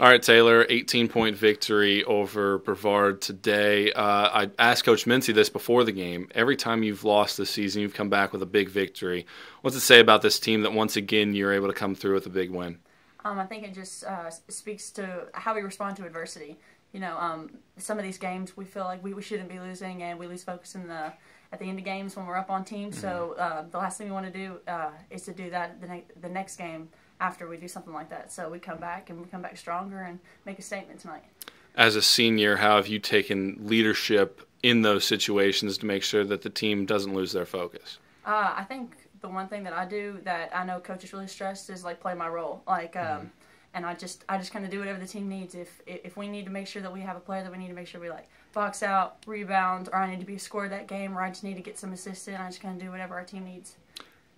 All right, Taylor, 18 point victory over Brevard today. Uh, I asked Coach Mincy this before the game. Every time you've lost this season, you've come back with a big victory. What's it say about this team that once again you're able to come through with a big win? Um, I think it just uh, speaks to how we respond to adversity. You know, um, some of these games we feel like we, we shouldn't be losing, and we lose focus in the at the end of games when we're up on team. Mm-hmm. So uh, the last thing we want to do uh, is to do that the, ne- the next game after we do something like that. So we come back and we come back stronger and make a statement tonight. As a senior, how have you taken leadership in those situations to make sure that the team doesn't lose their focus? Uh, I think the one thing that I do that I know coaches really stressed is like play my role. Like, um, mm-hmm. And I just I just kind of do whatever the team needs. If if we need to make sure that we have a player that we need to make sure we like box out, rebound, or I need to be scored that game, or I just need to get some assist in. I just kind of do whatever our team needs.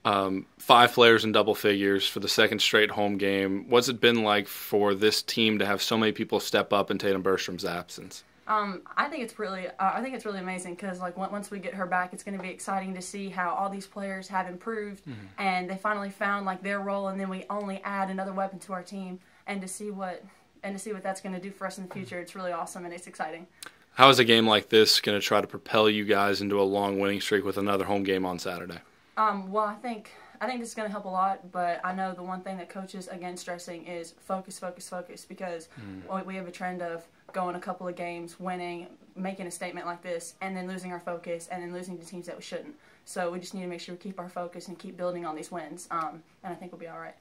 Um, five players in double figures for the second straight home game. What's it been like for this team to have so many people step up in Tatum Bergstrom's absence? Um, I think it's really, uh, I think it's really amazing because like once we get her back, it's going to be exciting to see how all these players have improved mm-hmm. and they finally found like their role, and then we only add another weapon to our team, and to see what and to see what that's going to do for us in the future, it's really awesome and it's exciting. How is a game like this going to try to propel you guys into a long winning streak with another home game on Saturday? Um, well, I think I think this is going to help a lot, but I know the one thing that coaches against stressing is focus, focus, focus, because mm. we have a trend of going a couple of games, winning, making a statement like this, and then losing our focus, and then losing to teams that we shouldn't. So we just need to make sure we keep our focus and keep building on these wins, um, and I think we'll be all right.